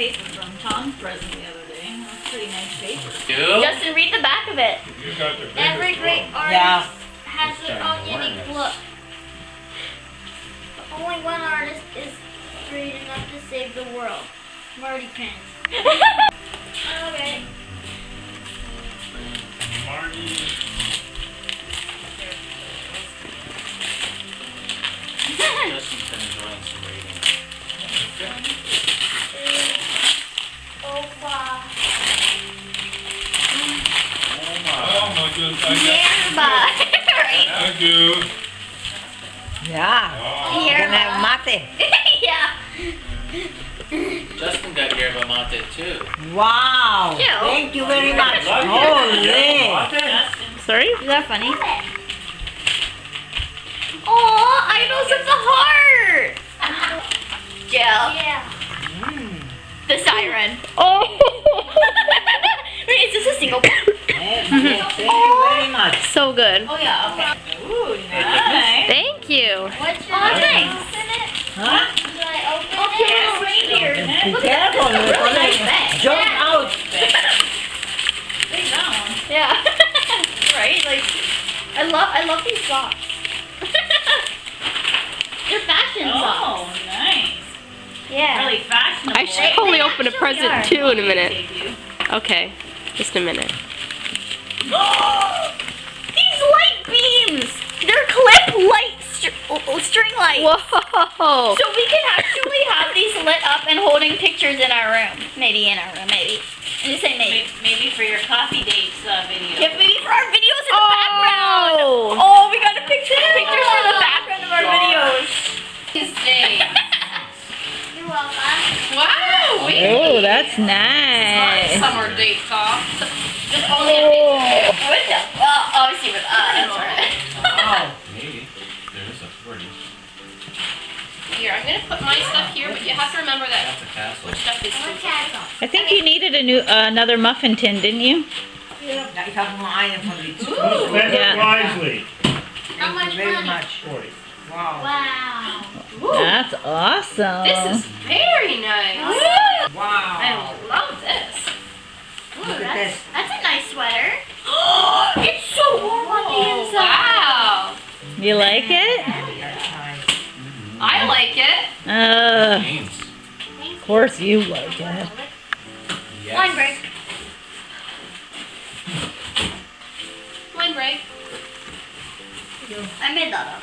paper from Tom's present the other day. That's pretty nice paper. You? Justin, read the back of it. You got the Every great one. artist Yeah. has their own unique look. But only one artist is great enough to save the world. Marty Prince. Okay. Marty. Justin's been enjoying some reading. Wow. Oh my. Oh my goodness, I Nearby. right? got, thank you. Yeah. Oh, You're gonna have mate. yeah. Justin got yerba mate too. Wow. Cute. Thank you very much. Like it? Holy. Sorry? Is that funny? Oh, idols of the heart. Jill, Yeah. Mm. the siren. Oh. Wait, is this a single? Thank you very much. So good. Oh yeah, okay. Ooh, nice. Thank you. What's your Oh, thanks. Open it. Huh? Should I open Yes, it? reindeer. Be Look careful. Really nice bag. jump out. Big that. Yeah. right? Like, I love, I love these socks. They're fashion oh, socks. Oh, nice. Yeah. Really fashionable. I should probably open a present are. too in a minute. Okay, just a minute. These light beams. They're clip light str- oh, string lights. Whoa! So we can actually have these lit up and holding pictures in our room. Maybe in our room, maybe. And just say maybe. Maybe, maybe for your coffee dates uh, video. Yeah, maybe for our videos in the background. Oh. Oh, we got a picture, pictures for the background of our videos. These days. You're welcome. Wow. Wait. Oh, that's nice. Summer date talk. Just only a picture. With the, well, obviously with us, right? Wow. Maybe. There is a pretty. Here, I'm gonna put my stuff here, but you have to remember that That's a castle. which stuff is I'm castle. I think you needed a new uh, another muffin tin, didn't you? Ja, ik had nog een item van dit. Spend Yeah. it wisely. How much very money? much. Forty. Wow. Wow. That's awesome. This is very nice. Wow. I love this. Ooh, Look at that's, this. that's a nice sweater. it's so warm on the Oh, inside. wow. You like it? I like it. Uh, of course you like it. Yes. Line break. Line break. I made that up.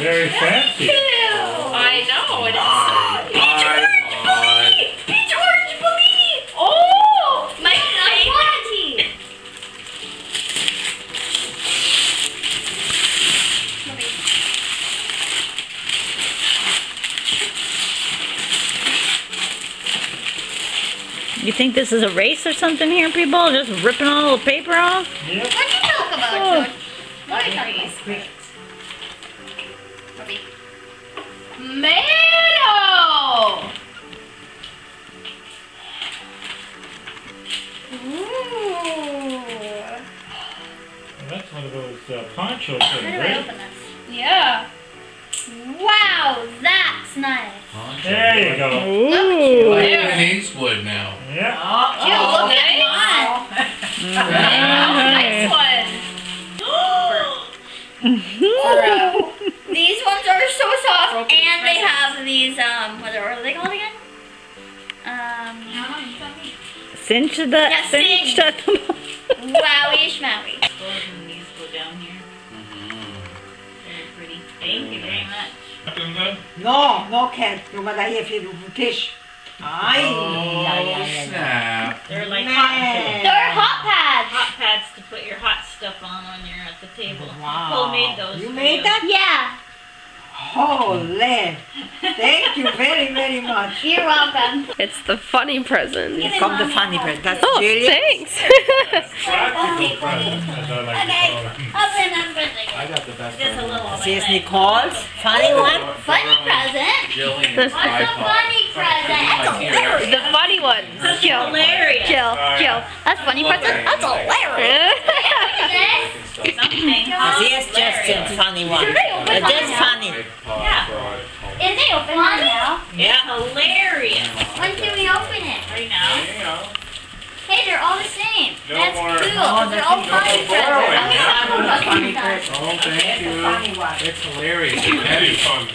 My. Very fancy. Cute. I know, it is Peach orange thought- bully! Peach orange bully! Oh! My favorite! You think this is a race or something here, people? Just ripping all the paper off? Yep. That's one of those uh, poncho How things, do I open this? Yeah. Wow, that's nice. There you go. Ooh. Like in Eastwood now. Yeah. Jill, Uh-oh. look at Nice. one. These ones are so soft, and they have these um, what are, they called again? Um, Cinch the Yeah, cinch cinch. the Wowie schmowie. Thank you very much. Nothing good? No, no cat. No matter if you fish. Ay, Oh, ay, ay, ay, ay. snap. They're like hot Man. They're hot pads. hot pads to put your hot stuff on when you're at the table. Wow. Nicole made those. You for made that? Yeah. Holy. Thank you very, very much. You're welcome. It's the funny present. It's from the funny present. That's Oh, Julia. thanks. Practical present, as I like to call them. Open everything. I got the best Just a little on my Nicole's funny one. Funny present. Jillian. What's a funny present? That's the funny ones. Jill. Hilarious. Jill. Jill. That's funny present. That's hilarious. Something. This is just a funny one. Should I open It is now? funny. It open mine now? It's hilarious. When can we open it? Right now. Hey, they're all the same. No That's more- cool. 'cause they're all funny presents. borrowing. I'm gonna a funny. Oh, thank you. One. It's hilarious. It's Very heavy. fun.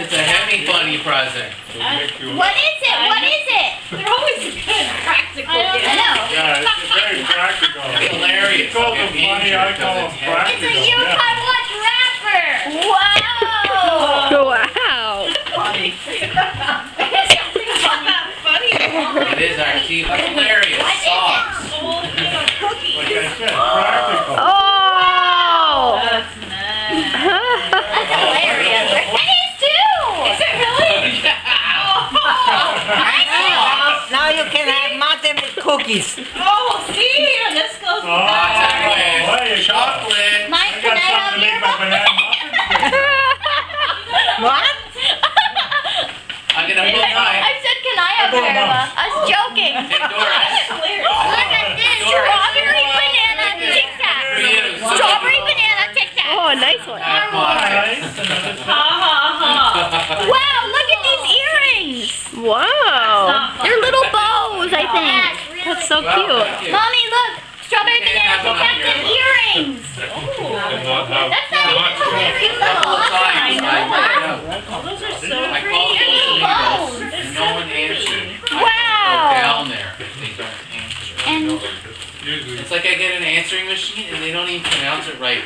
It's a heavy funny present. Make you- What is it? What is it? They're always good practical. I don't know. Yeah, it's very practical. It's hilarious. You call them funny, picture, I 'cause call it's them practical. It's a yeah. Watch wrapper. Wow. Wow. Funny. It is actually hilarious. What is Socks. it? Oh, you know, cookies. Like I said, practical. Oh. That's nice. That's hilarious. It is too. Is it really? Now you can have mutton with cookies. Oh, see, and this goes Oh, with that. there. Chocolate. Mike, I can I have something your muffin? banana muffins with. What? I'm gonna put I said, can I have Go, your I was joking. Doris. Look at this. Strawberry banana Tic Tac. For you. Strawberry banana Tic Tac. Oh, nice one. Have fun. Nice, another Ha ha ha. Wow, look at these earrings. Wow. Not fun. They're little bows, I think. That's so Well, cute. you. Mommy, look. Strawberry Can't banana have Tic them Tac on and your- earrings. And not have That's not even much. very Couple little. of times I went out. Oh, those are so I pretty. called They're those little bows. amigos and no one answered. Wow. down there. They don't answer. And It's like I get an answering machine and they don't even pronounce it right.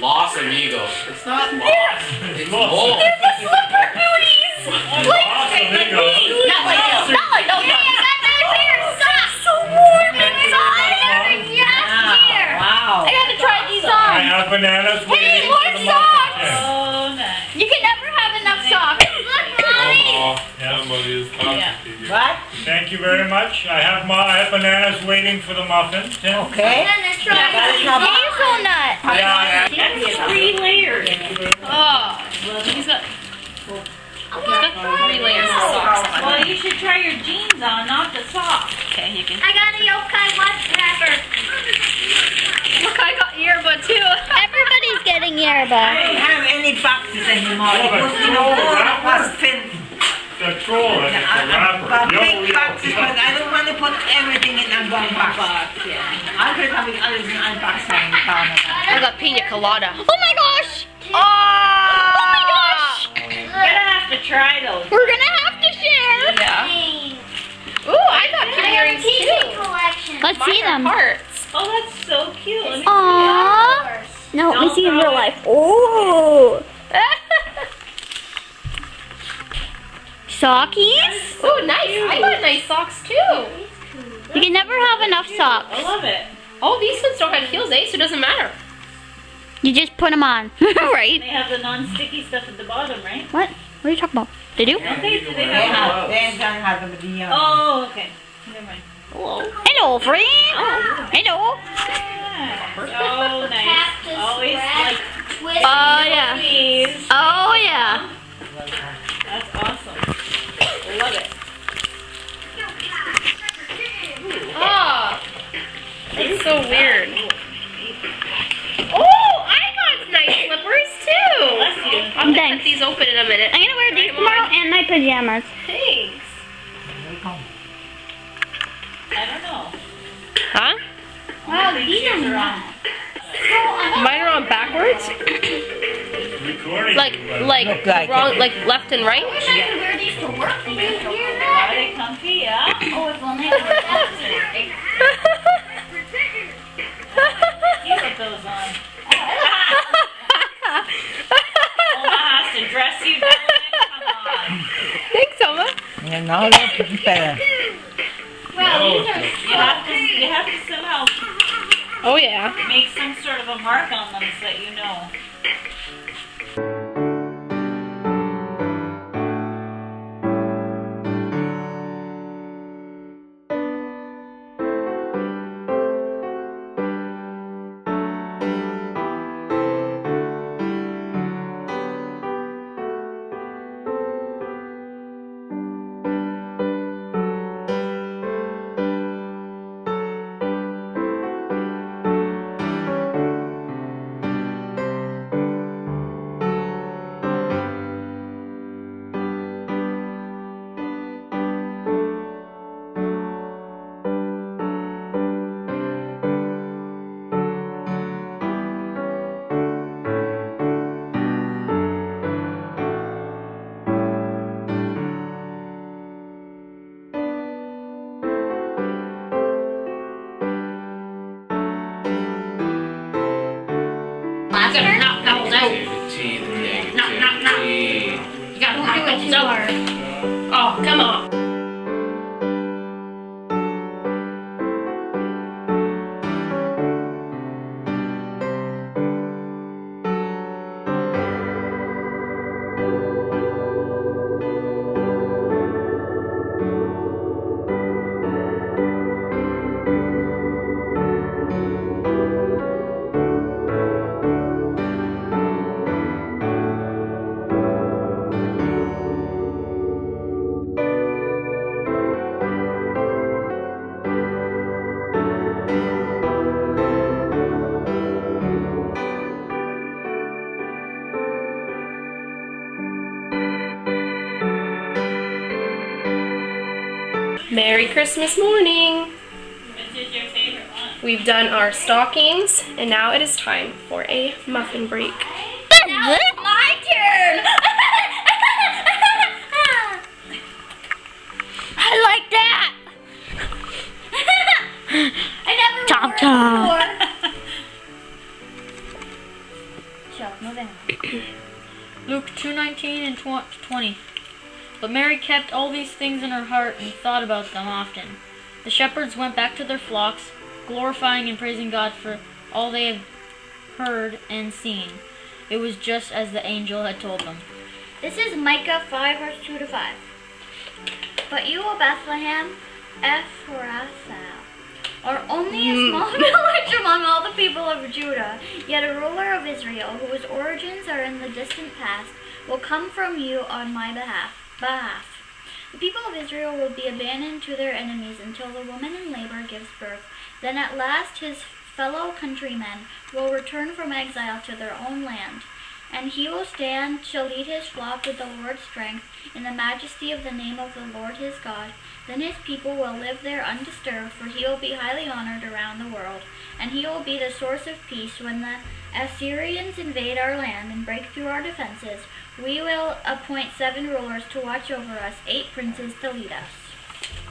Los Amigos. It's not Los. It's Los. slipper booties. Awesome, there you go. Not like those. Not like those. Hey, bananas Hey, waiting more socks. Oh, nice. You can never have enough socks. Look, mommy. Oh, somebody is talking Yeah. to you. What? Thank you very much. I have my, I have bananas waiting for the muffin. Tim? Okay. And then try hazelnut. Yeah. That's three layers. Oh. He's got, he's got three layers of socks on. Well, you should try your jeans on, not the socks. Okay, you can. I got a yokai watch wrapper. Look, I got earbud too. Everybody's getting I don't have any boxes anymore. Oh, It was, you know, troll all was thin. The troll, and it's wrapper. But Yo, big yo, boxes, yo. but I don't want to put everything in a one box. I could have it others in one box in Canada. I got pina colada. Oh my gosh. Oh, Oh my gosh. You're gonna have to try those. We're gonna have to share. Yeah. Ooh, I got cute earrings too. collection. Let's see Mine are them. hearts. Oh, that's so cute. Let me Aww. No, let me Don't see in real it. life. Oh. Sockies? Ooh, nice. I got nice socks too. You can never have enough socks. I love it. Oh, these ones don't have heels, eh? So it doesn't matter. You just put them on. right? They have the non-sticky stuff at the bottom, right? What? What are you talking about? They do? Okay, do they They have? have, they don't have them the, um, Oh, okay. Never mind. Hello. Hello, friend. Hello. Oh, nice. Always spread. like Twist. Oh, yeah. Oh, yeah. Like you, but- like Look like wrong, it. like left and right. I could wear these to work. Why they comfy, yeah? Oh, if only I was You put those on. Oma has to dress you down. Come on. Thanks, Oma. You know, that's better. Well, these are, you have to, you have to somehow Oh, yeah. make some sort of a mark on them so that you know. No, no, no. You gotta knock those out. Oh, come on. Merry Christmas morning. Which is your favorite one? We've done our stockings, and now it is time for a muffin break. Now it's my turn. I like that. I never Chomp wore chomp. it before. Chuck. Luke 2:19 and 20. But Mary kept all these things in her heart and thought about them often. The shepherds went back to their flocks, glorifying and praising God for all they had heard and seen. It was just as the angel had told them. This is Micah 5, verse 2 to 5. But you, O Bethlehem, Ephrathah, are only a mm. small village among all the people of Judah. Yet a ruler of Israel, whose origins are in the distant past, will come from you on my behalf. Behalf. The people of Israel will be abandoned to their enemies until the woman in labor gives birth. Then at last his fellow countrymen will return from exile to their own land. And he will stand to lead his flock with the Lord's strength in the majesty of the name of the Lord his God. Then his people will live there undisturbed, for he will be highly honored around the world. And he will be the source of peace when the Assyrians invade our land and break through our defenses. We will appoint seven rulers to watch over us, eight princes to lead us.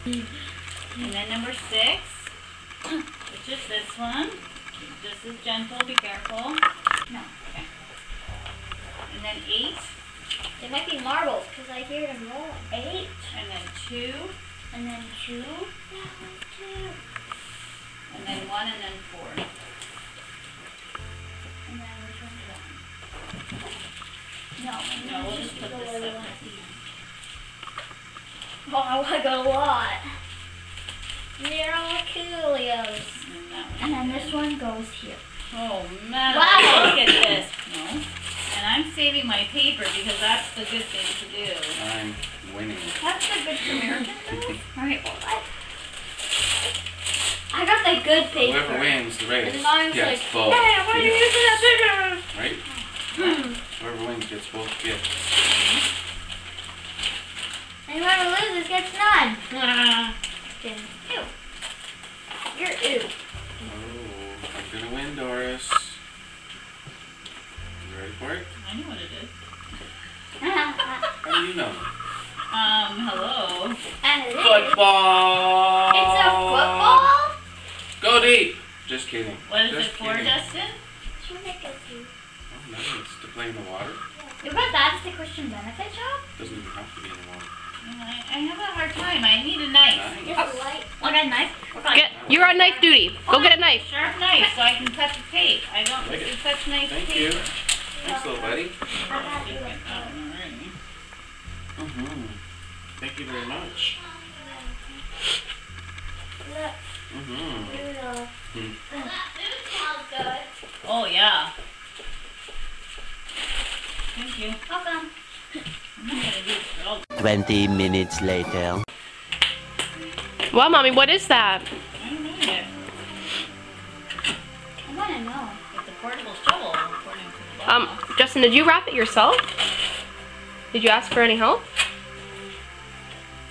And then number six, which is this one. This is gentle, be careful. No. And then eight, It might be marbles, because I hear them roll. Eight, and then two, and then two. Two. and then one, and then four. And then which one's one? No, No, we'll just put this up one at at the the end. Wow, I got a lot. They're all Coolios. And. And then this one goes here. Oh man, Wow. look at this. No. And I'm saving my paper because that's the good thing to do. I'm winning. That's the good Samaritan though. Alright, well, I, I got the good paper. Whoever wins the race And gets like, both. Hey, why are you using that Right? Hmm. Whoever wins gets both gifts. And whoever loses gets none. Then, ew. You're ew. Oh, I'm gonna win, Doris. You ready for it? I know what it is. How do you know? Um, hello. Football! It's a football? Go deep! Just kidding. What is Just it for, kidding. Justin? To make a zoo. Oh, no, it's to play in the water. You got that the Christian benefit job? Doesn't even have to be in the water. I, have a hard time. I need a knife. Nice. Oh, want a knife? Get, you're on knife duty. Go get a knife. Sharp knife so I can cut the tape. I don't like do such nice Thank tape. You. Thanks, little buddy. I got. Mm-hmm. Thank you very much. Mm-hmm. Rudolph. Hmm. That food smells good. Oh yeah. Thank you. Welcome. I'm not gonna do it for all 20 minutes later. Well, mommy, what is that? I don't know yet. I want to know. Um. Justin, did you wrap it yourself? Did you ask for any help?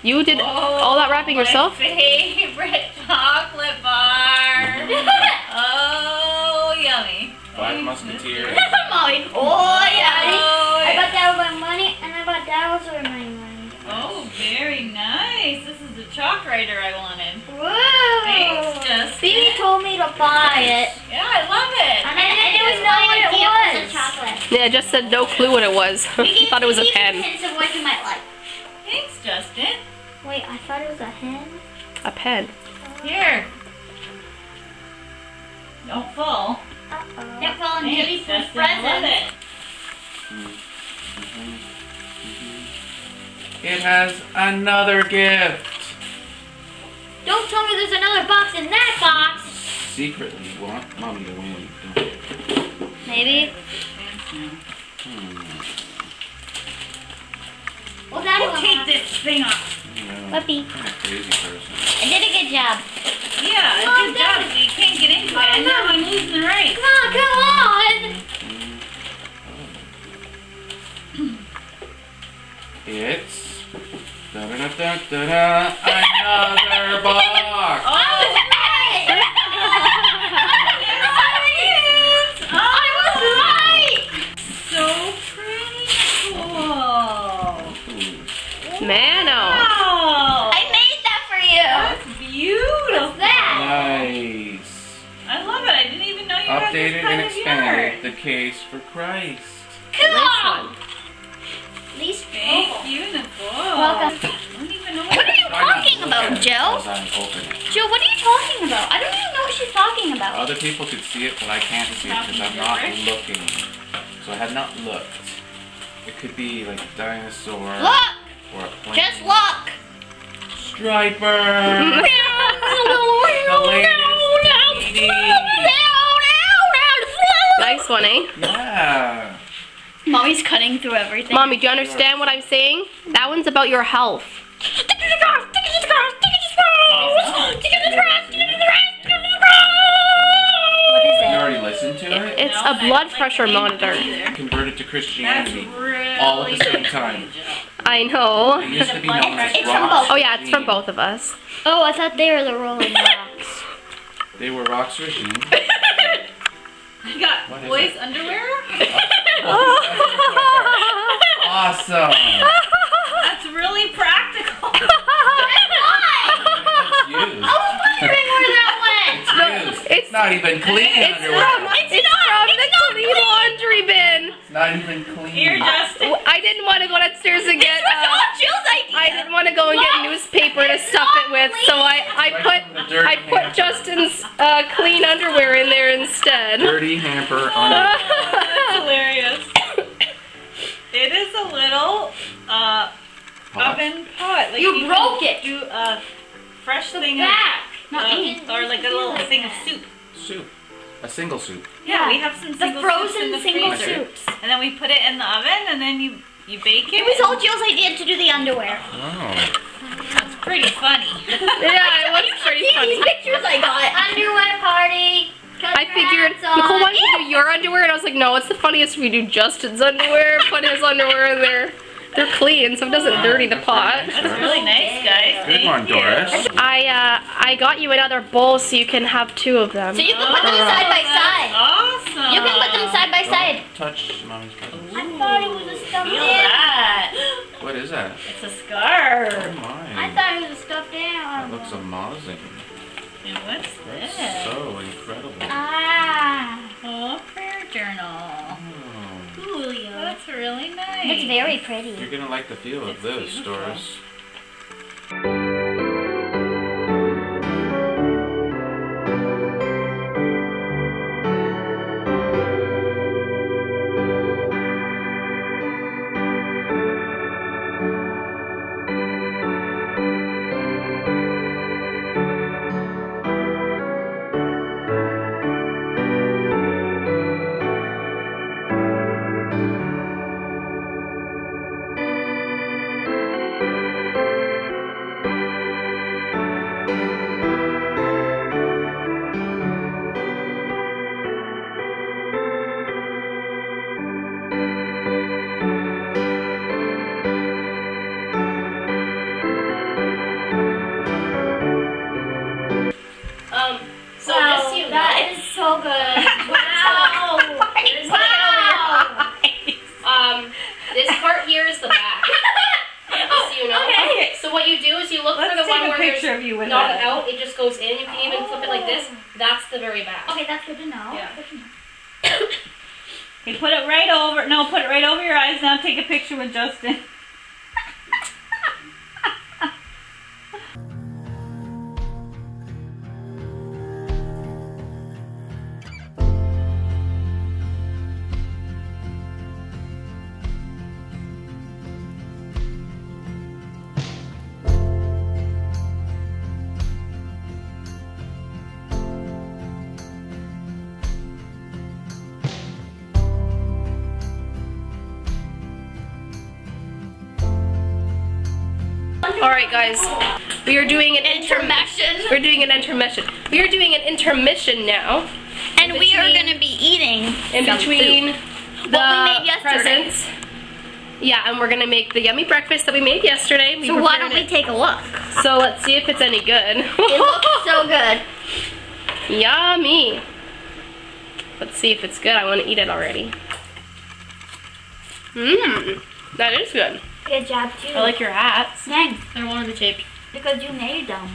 You did all that wrapping yourself? My favorite chocolate bar. oh, yummy. Five Musketeers. Molly. Oh, yeah. Oh, I bought that with my money, and I bought that also with my money. Very nice. This is the chalk writer I wanted. Whoa. Thanks, Justin. Phoebe told me to buy it. Yeah, I love it. And I didn't know what it was. was chocolate. Yeah, just said no clue what it was. Thought it was a pen. Hints of what you might like. Thanks, Justin. Wait, I thought it was a hen. A pen. Here. Don't fall. Uh-oh. That fell in Judy Thanks, for Justin. I love present. it. It has another gift. Don't tell me there's another box in that box. Secretly, you want mommy to win. don't? Maybe. Hmm. Well, Daddy Oh, take this thing off. No, Puppy. I'm a crazy person. I did a good job. Yeah, Mom, good job. You can't get into it, and now I'm losing the race. Come on, come on. It's da da da da da da another box. Oh, I was right. so pretty. Cool. Mano. Wow. I made that for you. That's beautiful. What's that? Nice. I love it. I didn't even know you had this Updated kind and of expanded. yard. The case for Christ. Cool. These Welcome. I don't even know What are you talking about, Joe? As Joe, what are you talking about? I don't even know what she's talking about. Other people could see it, but I can't see it because I'm not looking. So I have not looked. It could be like a dinosaur Look. or a plane. Just look. Stryper. the latest CD. Nice one, eh? Yeah. Mommy's cutting through everything. Mommy, do you understand what I'm saying? That one's about your health. What is You it? already listened to it? It's No, a I blood pressure like monitor. either. Converted to Christianity. really All at the same time. I know. It used to be It's from Rock's Oh yeah, it's from both of us. Oh, I thought they were the Rolling Rocks. They were Rock's regime. I got boys' underwear. Awesome. That's really practical. It's used. I was wondering where that went. It's used. It's not even clean It's underwear. from, it's from the clean laundry bin. It's not even clean. Here, Justin. I didn't want to go downstairs and get. Uh, Jill's idea. I didn't want to go and get newspaper to stuff it with, so I I Right put from the dirty I put hamper. Justin's uh, clean underwear in there instead. Dirty hamper underwear. Uh, Pot. oven pot. Like You can broke it. Do a fresh thing back. of, Not uh, me. or like a little thing of soup. Soup. A single soup. Yeah, we have some The single soups in frozen the single freezer. soups. And then we put it in the oven, and then you you bake it. It was all Jill's idea to do the underwear. Oh. That's pretty funny. Yeah, it was pretty funny. These pictures I got. Underwear party. I your figured hats on. Nicole wanted to do your underwear, and I was like, no, it's the funniest if we do Justin's underwear. Put his underwear in there. They're clean, so it doesn't dirty the pot. That's really nice, guys. Good Thank one, you. Doris. I uh I got you another bowl so you can have two of them. So you can put them side by side. Awesome. You can put them side by side. Touch mommy's buttons. I thought it was a stuffed Feel animal. that. What is that? It's a scarf. Oh scarf. I thought it was a stuffed That animal. looks amazing. And what's this? So incredible. Ah. Oh, prayer journal. Oh. Coolio. That's really nice. It's very pretty. You're gonna like the feel of It's this, beautiful. Doris. All right, guys. We are doing an intermission. We're doing an intermission. We are doing an intermission now. And we are gonna be eating in between food. the What we made yesterday. presents. Yeah, and we're gonna make the yummy breakfast that we made yesterday. We So why don't we take a look? So let's see if it's any good. It looks so good. Yummy. Let's see if it's good. I want to eat it already. Mmm, that is good. Good job too. I like your hats. Thanks, They're one of the shaped. because you made them.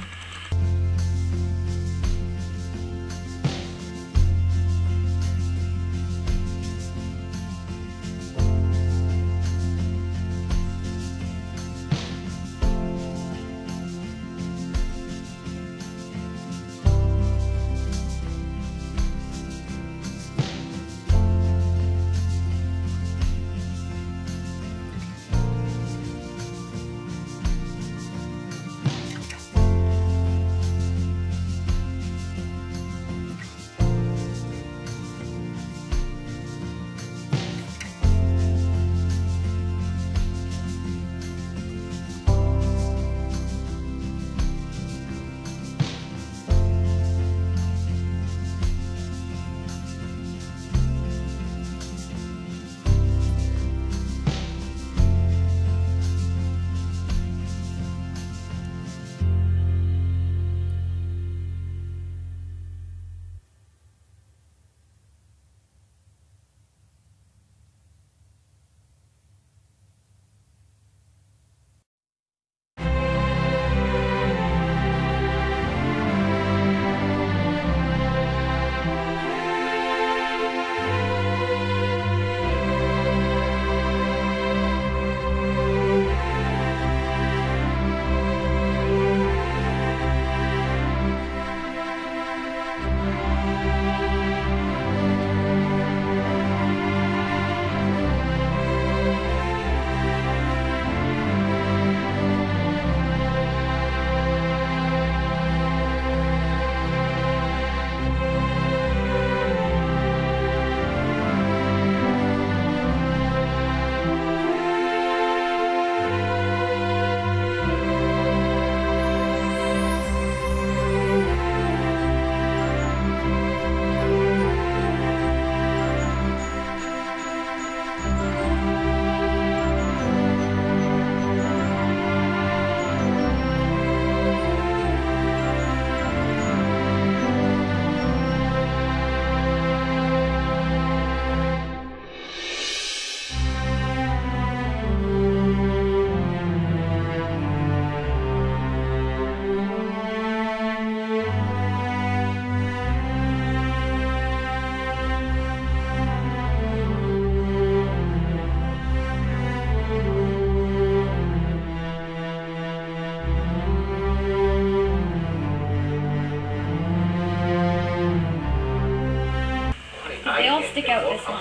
Stick out this one